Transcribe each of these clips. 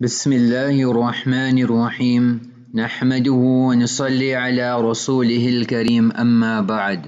بسم الله الرحمن الرحيم نحمده ونصلي على رسوله الكريم أما بعد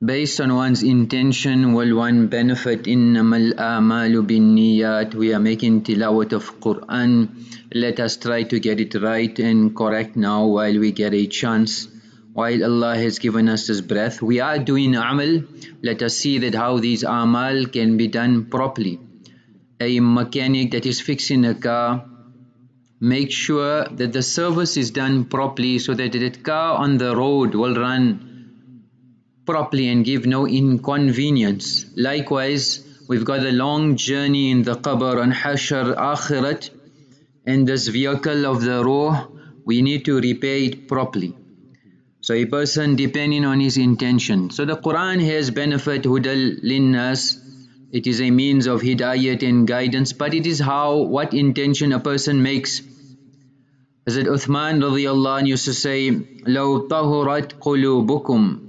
Based on one's intention will one benefit إنما الآمال بالنيات We are making tilawat of Quran Let us try to get it right and correct now while we get a chance while Allah has given us this breath we are doing amal let us see that how these amal can be done properly a mechanic that is fixing a car make sure that the service is done properly so that that car on the road will run properly and give no inconvenience. Likewise, we've got a long journey in the qabr and hashar akhirat and this vehicle of the ruh, we need to repair it properly. So a person depending on his intention. So the Quran has benefit hudal linnas it is a means of hidayat and guidance, but it is how, what intention a person makes. Hazrat Uthman radiallahu anh used to say, لَوْ طَهُرَتْ قُلُوبُكُمْ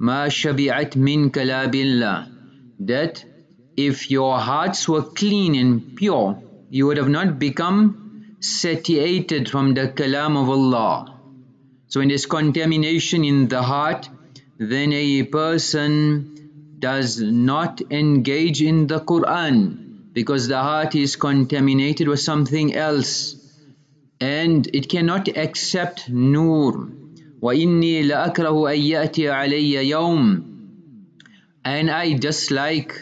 مَا شَبِعَتْ مِنْ كَلَامِ اللَّهِ That if your hearts were clean and pure, you would have not become satiated from the kalam of Allah. So when there's contamination in the heart, then a person does not engage in the Quran because the heart is contaminated with something else and it cannot accept nur وإني لأكره أن يأتي علي يوم and I dislike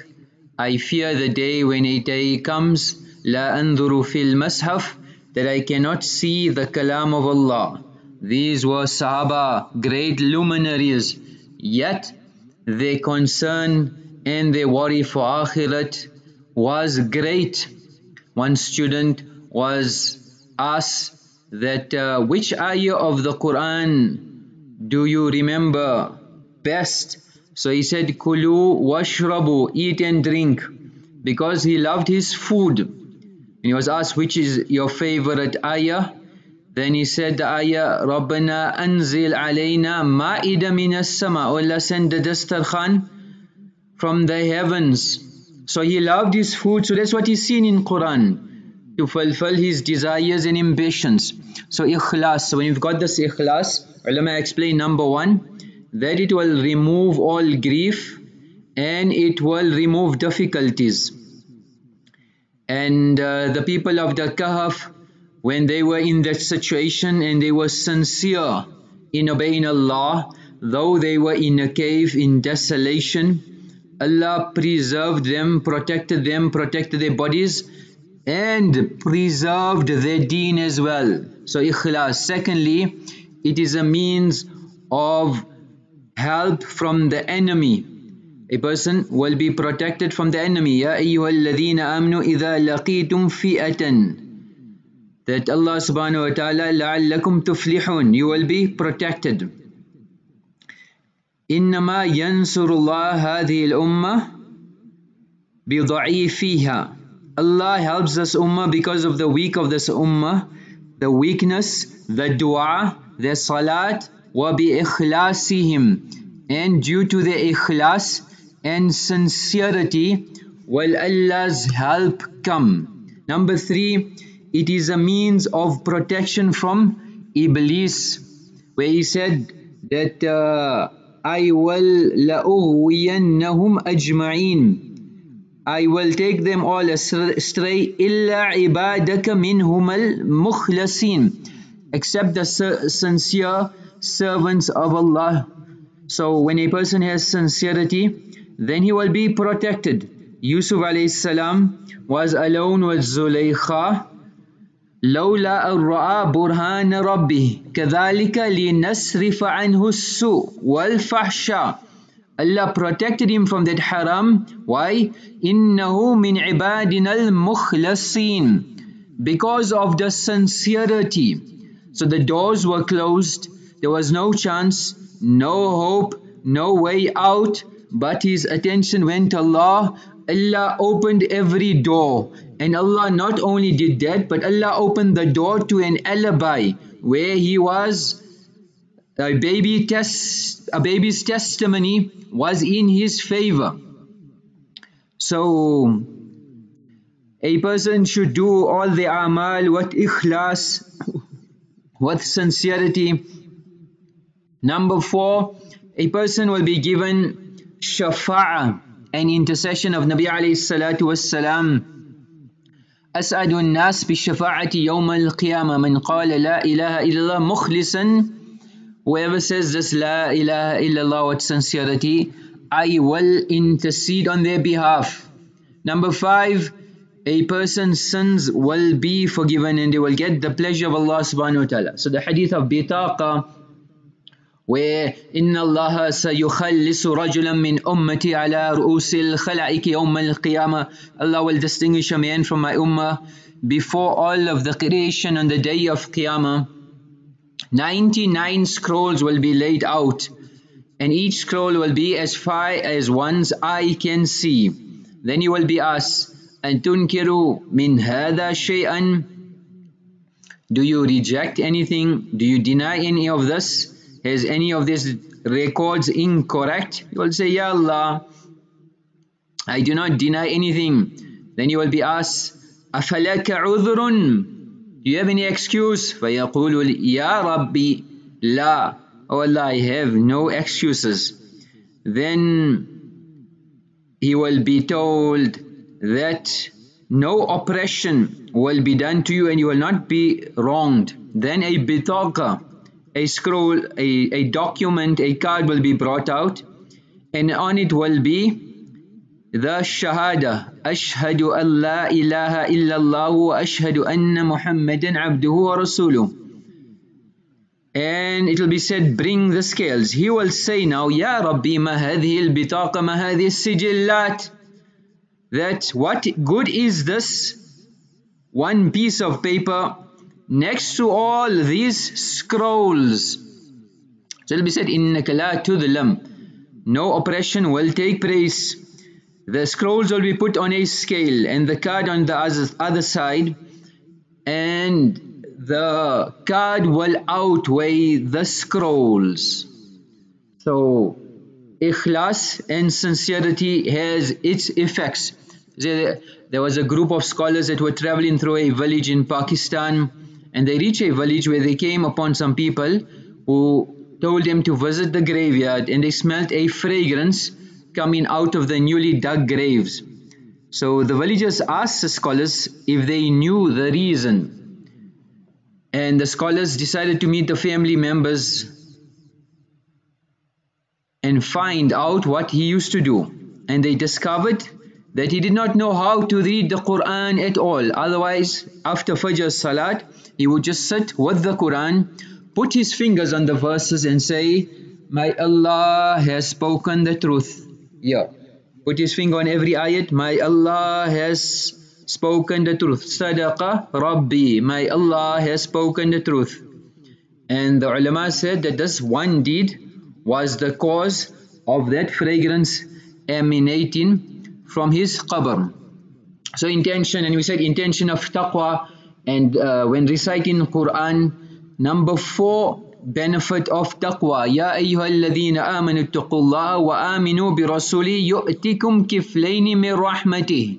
I fear the day when a day comes لا أنظر في المصحف that I cannot see the kalam of Allah these were Sahaba great luminaries yet their concern and their worry for Akhirat was great. One student was asked that uh, which ayah of the Quran do you remember best? So he said, Kulu washrabu, eat and drink, because he loved his food. And he was asked, which is your favorite ayah? Then he said the ayah, Rabbana anzil alayna ma'ida minas sama. Oh Allah send the dastarkhan from the heavens. So he loved his food. So that's what he's seen in Quran. To fulfill his desires and ambitions. So ikhlas. So when you've got this ikhlas, ulama explain number one, that it will remove all grief and it will remove difficulties. And uh, the people of the Kahf when they were in that situation and they were sincere in obeying Allah, though they were in a cave in desolation, Allah preserved them, protected them, protected their bodies and preserved their deen as well. So ikhlas. Secondly, it is a means of help from the enemy. A person will be protected from the enemy. Ya ayyuhalladhina amnu idha laqitum fi'atan that Allah subhanahu wa ta'ala لَعَلَّكُمْ تُفْلِحُونَ you will be protected إنما ينصر الله هذه الأمة بضعيفها Allah helps this ummah because of the weak of this ummah the weakness, the dua, the salat وبإخلاصهم and due to the ikhlas and sincerity will Allah's help come number three it is a means of protection from Iblis where he said that uh, I will لَأُغْوِيَنَّهُمْ أَجْمَعِينَ I will take them all astray إِلَّا عِبَادَكَ مِنْهُمَ الْمُخْلَصِينَ except the sincere servants of Allah so when a person has sincerity then he will be protected Yusuf alayhi salam was alone with Zulaykha لولا أن رأى برهان ربه كذلك لنصرف عنه السوء والفحشاء Allah protected him from that haram. Why? إنه من عبادنا المخلصين because of the sincerity. So the doors were closed. There was no chance, no hope, no way out. But his attention went to Allah. Allah opened every door and Allah not only did that, but Allah opened the door to an alibi where he was a baby test a baby's testimony was in his favor. So A person should do all the amal with ikhlas, with sincerity. Number four, a person will be given shafa'ah, an intercession of Nabi alayhi salatu wassalam. أسعد الناس بالشفاعة يوم القيامة من قال لا إله إلا الله مخلصا Whoever says this La ilaha illallah with sincerity, I will intercede on their behalf. Number five, a person's sins will be forgiven and they will get the pleasure of Allah subhanahu wa ta'ala. So the hadith of Bitaqa where إن الله سيخلص رجلا من أمتي على رؤوس الخلائق يوم القيامة Allah will distinguish a man from my ummah before all of the creation on the day of Qiyamah 99 scrolls will be laid out and each scroll will be as far as one's eye can see then you will be asked أن تنكروا من هذا شيئا Do you reject anything? Do you deny any of this? Is any of these records incorrect? You will say, Ya Allah, I do not deny anything. Then you will be asked, أَفَلَكَ عُذْرٌ Do you have any excuse? فَيَقُولُ يَا رَبِّي لَا Oh Allah, I have no excuses. Then he will be told that no oppression will be done to you and you will not be wronged. Then a bitaqa, a scroll, a, a document, a card will be brought out and on it will be the shahada ashhadu an la ilaha illallah wa ashhadu anna muhammadan abduhu wa rasuluh. And it will be said bring the scales. He will say now ya rabbi ma hadhihi al-bitaqa ma hadhihi sijillat that what good is this one piece of paper next to all these scrolls. So it'll be said, إِنَّكَ لَا تُذْلَمْ No oppression will take place. The scrolls will be put on a scale and the card on the other side and the card will outweigh the scrolls. So ikhlas and sincerity has its effects. There was a group of scholars that were traveling through a village in Pakistan and they reached a village where they came upon some people who told them to visit the graveyard and they smelt a fragrance coming out of the newly dug graves. So the villagers asked the scholars if they knew the reason. And the scholars decided to meet the family members and find out what he used to do. And they discovered that he did not know how to read the Quran at all. Otherwise, after Fajr Salat, he would just sit with the Quran, put his fingers on the verses and say, My Allah has spoken the truth. Yeah. Put his finger on every ayat, My Allah has spoken the truth. Sadaqa Rabbi, my Allah has spoken the truth. And the ulama said that this one deed was the cause of that fragrance emanating from his qabr. So intention, and we said intention of taqwa and uh, when reciting Quran, number four benefit of taqwa. Ayyuhalladhina amanu taqullaha wa aminu bi rasuli yu'tikum kiflayn min rahmatih.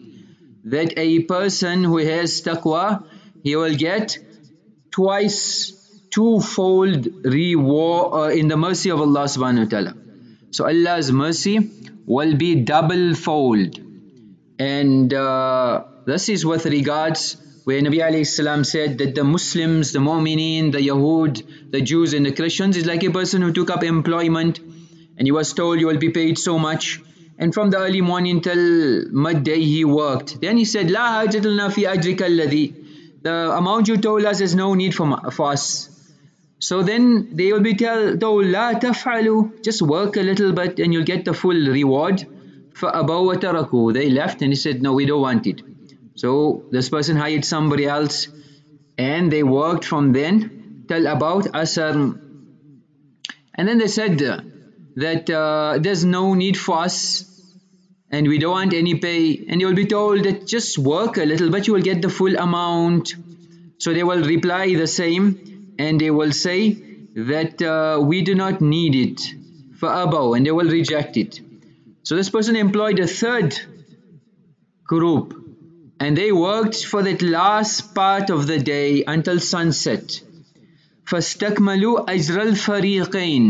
That a person who has taqwa, he will get twice twofold reward uh, in the mercy of Allah subhanahu wa ta'ala. So Allah's mercy will be double fold. And uh, this is with regards where Nabi alayhi salam said that the Muslims, the Mu'mineen, the Yahud, the Jews and the Christians is like a person who took up employment and he was told you will be paid so much and from the early morning till midday he worked. Then he said, La fi ajrika alladhi The amount you told us is no need for, for us. So then they will be told, La taf'alu Just work a little bit and you'll get the full reward. فَأَبَوْا وَتَرَكُوا They left and he said, no we don't want it. So this person hired somebody else and they worked from then till about Asr. And then they said that uh, there's no need for us and we don't want any pay and you will be told that just work a little but you will get the full amount. So they will reply the same and they will say that uh, we do not need it for above and they will reject it. So this person employed a third group and they worked for that last part of the day until sunset. فَاسْتَكْمَلُوا أَجْرَ الْفَرِيقَيْنِ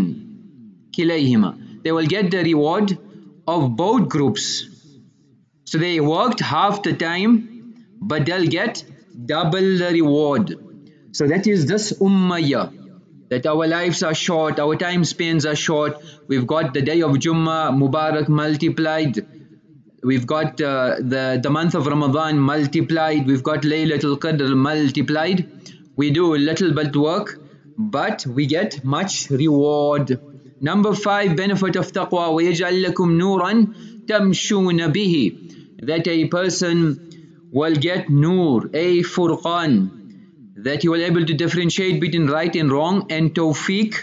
كِلَيْهِمَا They will get the reward of both groups. So they worked half the time but they'll get double the reward. So that is this Ummah that our lives are short, our time spans are short. We've got the day of Jummah, Mubarak multiplied. We've got uh, the, the month of Ramadan multiplied. We've got Laylatul Qadr multiplied. We do a little bit work, but we get much reward. Number five benefit of taqwa وَيَجْعَلْ لَكُمْ نُورًا تَمْشُونَ بِهِ That a person will get nur, a furqan, that you are able to differentiate between right and wrong and tawfiq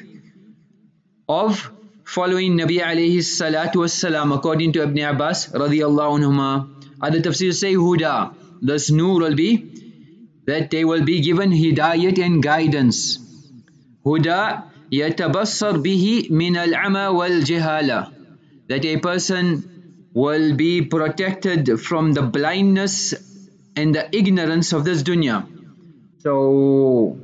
of following Nabi alayhi salatu wassalam according to Ibn Abbas radiyallahu anhuma. Other tafsir say huda. Thus nur will be that they will be given hidayat and guidance. Huda yatabassar bihi min al-ama wal jihala. That a person will be protected from the blindness and the ignorance of this dunya. So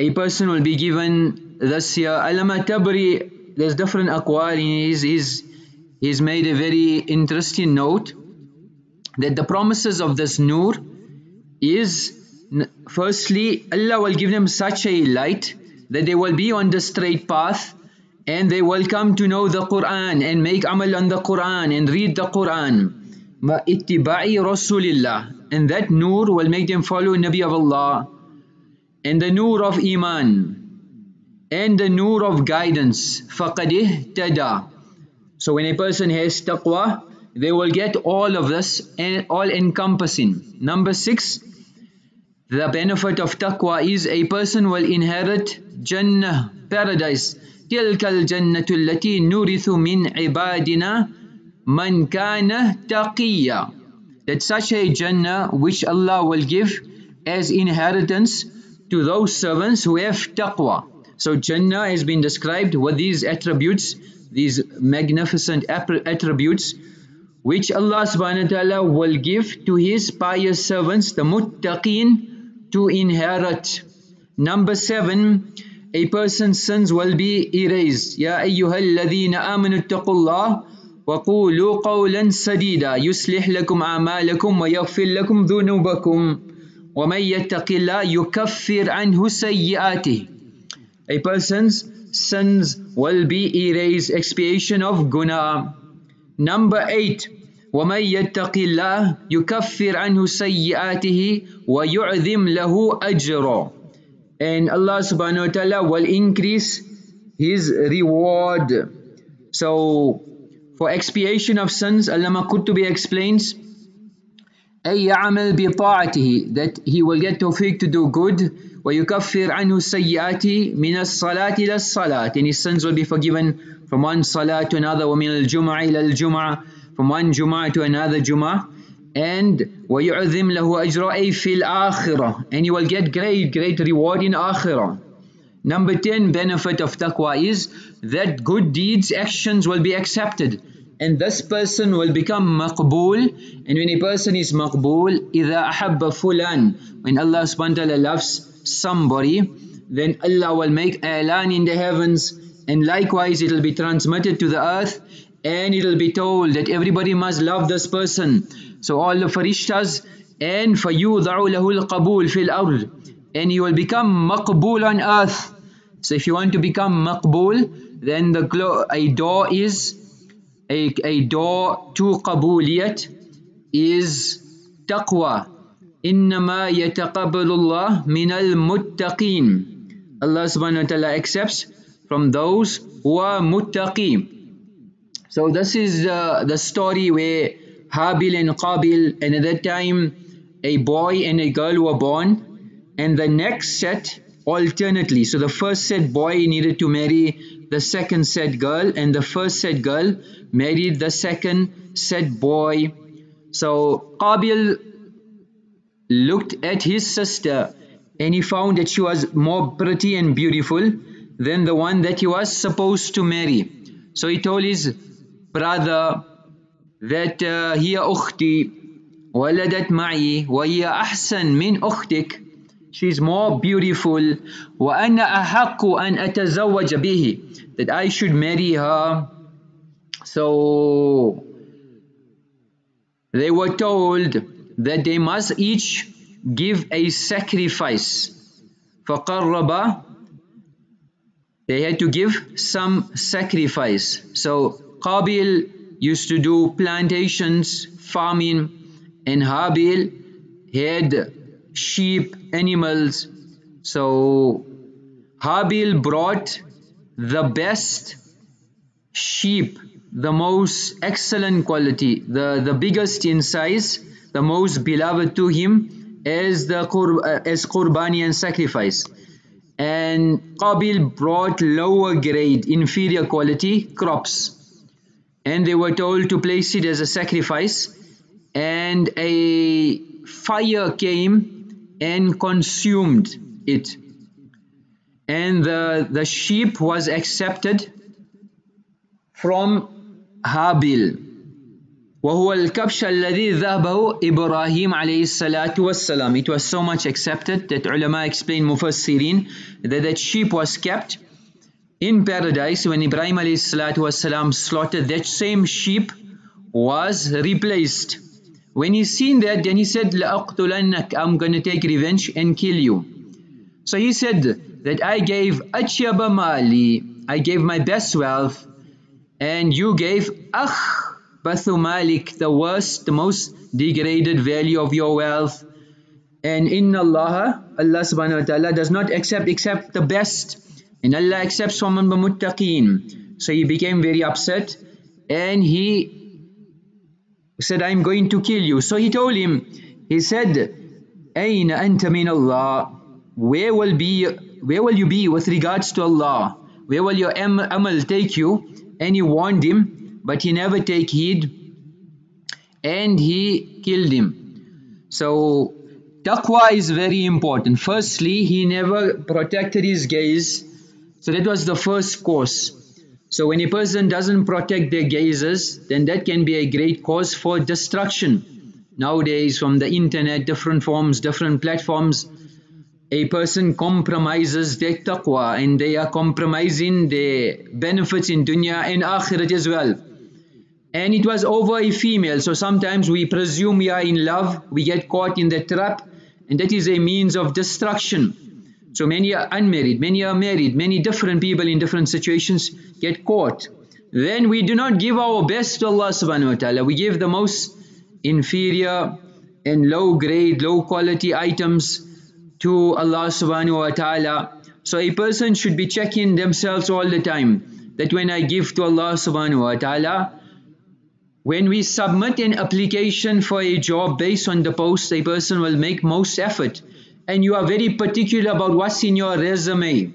a person will be given this year Alama Tabri there's different aqwal. He's, he's, he's made a very interesting note that the promises of this nur is firstly Allah will give them such a light that they will be on the straight path and they will come to know the Quran and make amal on the Quran and read the Quran. Ittiba'i rasulillah. And that nur will make them follow Nabi of Allah and the nur of iman and the nur of guidance فَقَدْ اهْتَدَى so when a person has taqwa they will get all of this and all encompassing number six the benefit of taqwa is a person will inherit jannah paradise تلك الجنة التي نورث من عبادنا من كان تقيا that such a jannah which Allah will give as inheritance to those servants who have taqwa. So Jannah has been described with these attributes, these magnificent attributes, which Allah subhanahu wa ta'ala will give to His pious servants, the muttaqeen, to inherit. Number seven, a person's sins will be erased. Ya ayyuhalladhina amanu taqullah وقولوا قولا سديدا يصلح لكم أعمالكم ويغفر لكم ذنوبكم وَمَنْ يَتَّقِ اللَّهِ يُكَفِّرْ عَنْهُ سَيِّئَاتِهِ A person's sins will be erased, expiation of guna. Number eight, وَمَنْ يَتَّقِ اللَّهِ يُكَفِّرْ عَنْهُ سَيِّئَاتِهِ وَيُعْذِمْ لَهُ أَجْرًا And Allah subhanahu wa ta'ala will increase his reward. So, for expiation of sins, Allama Qurtubi explains, أي يعمل بطاعته that he will get tawfiq to do good ويكفر عنه السيئات من الصلاة إلى الصلاة and his sins will be forgiven from one salah to another ومن الجمعة إلى الجمعة from one Jum'ah to another Jum'ah and ويعظم له أجر أي في الآخرة and you will get great great reward in آخرة Number 10 benefit of taqwa is that good deeds, actions will be accepted and this person will become maqbool and when a person is maqbool إذا أحب فلان when Allah subhanahu wa ta'ala loves somebody then Allah will make alan in the heavens and likewise it will be transmitted to the earth and it will be told that everybody must love this person so all the farishtas and فَيُوضَعُ لَهُ الْقَبُولِ فِي الْأَرْضِ and you will become maqbool on earth so if you want to become maqbool then the a door is a, a door to qabuliyat is taqwa إنما يتقبل الله من المتقين Allah subhanahu wa ta'ala accepts from those who are muttaqi so this is uh, the story where Habil and Qabil and at that time a boy and a girl were born and the next set alternately so the first set boy needed to marry the second set girl and the first set girl married the second set boy so Qabil looked at his sister and he found that she was more pretty and beautiful than the one that he was supposed to marry so he told his brother that uh, here ukhti ولدت معي وهي أحسن من أختك she's more beautiful وأنا أحق أن أتزوج به that I should marry her so they were told that they must each give a sacrifice فقرب they had to give some sacrifice so Qabil used to do plantations farming and Habil had sheep animals. So Habil brought the best sheep the most excellent quality the the biggest in size the most beloved to him as the uh, as qurbani sacrifice. And Qabil brought lower grade inferior quality crops. And they were told to place it as a sacrifice. And a fire came and consumed it and the, the sheep was accepted from Habil وهو الكبش الذي ذهبه إبراهيم عليه الصلاة والسلام It was so much accepted that ulama explain mufassirin that that sheep was kept in paradise when Ibrahim عليه الصلاة والسلام slaughtered that same sheep was replaced when he seen that then he said لأقتلنك I'm gonna take revenge and kill you so he said that I gave أجيب مالي I gave my best wealth and you gave أخ Bathu Malik, the worst, the most degraded value of your wealth. And inna Allah, Allah subhanahu wa ta'ala does not accept except the best. And Allah accepts from the muttaqeen. So he became very upset and he said, I'm going to kill you. So he told him, he said, أين أنت من Allah? Where will be where will you be with regards to Allah? Where will your amal take you? And he warned him but he never take heed and he killed him so taqwa is very important firstly he never protected his gaze so that was the first cause so when a person doesn't protect their gazes then that can be a great cause for destruction. Nowadays from the internet different forms different platforms a person compromises their taqwa and they are compromising their benefits in dunya and akhirat as well. And it was over a female. So sometimes we presume we are in love we get caught in the trap and that is a means of destruction so many are unmarried many are married many different people in different situations get caught. Then we do not give our best to Allah subhanahu wa ta'ala. We give the most inferior and low grade low quality items to Allah subhanahu wa ta'ala. So a person should be checking themselves all the time that when I give to Allah subhanahu wa ta'ala when we submit an application for a job based on the post, a person will make most effort and you are very particular about what's in your resume.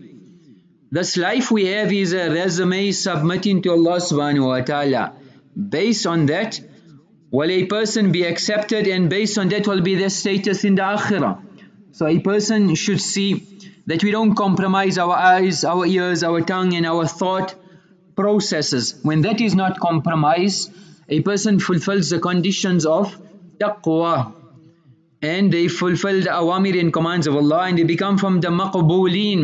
This life we have is a resume submitting to Allah subhanahu wa ta'ala. Based on that, will a person be accepted and based on that will be their status in the akhirah. So a person should see that we don't compromise our eyes, our ears, our tongue and our thought processes. When that is not compromised, a person fulfills the conditions of taqwa and they fulfill the awamir and commands of Allah and they become from the maqbulin,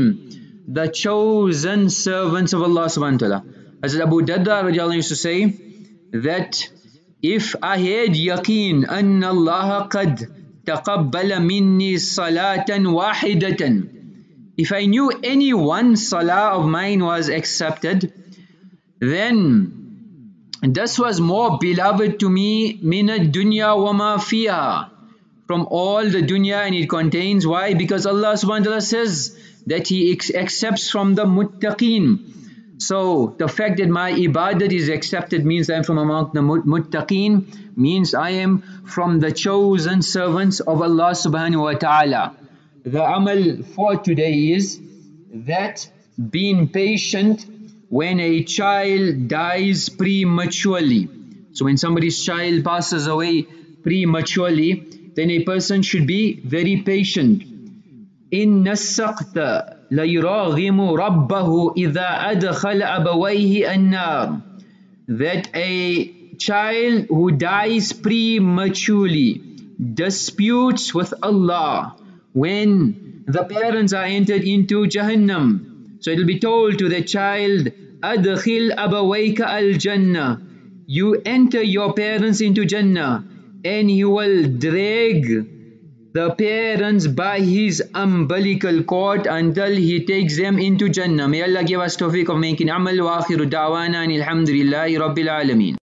the chosen servants of Allah subhanahu wa ta'ala. Hazrat Abu Darda used to say that if I had yaqeen an Allah qad taqabbala minni salatan wahidatan if I knew any one salah of mine was accepted then this was more beloved to me min dunya wa ma fiha from all the dunya and it contains why? Because Allah subhanahu wa ta'ala says that he accepts from the muttaqeen. So the fact that my ibadat is accepted means I am from among the muttaqeen means I am from the chosen servants of Allah subhanahu wa ta'ala. The amal for today is that being patient when a child dies prematurely. So when somebody's child passes away prematurely, then a person should be very patient. إن السقط ليراغم ربه إذا أدخل أبويه النار that a child who dies prematurely disputes with Allah when the parents are entered into Jahannam. So it will be told to the child, أدخل أبويك الجنة You enter your parents into Jannah and he will drag the parents by his umbilical cord until he takes them into Jannah. May Allah give us tawfiq of making amal wa akhiru da'wana alhamdulillahi rabbil alameen.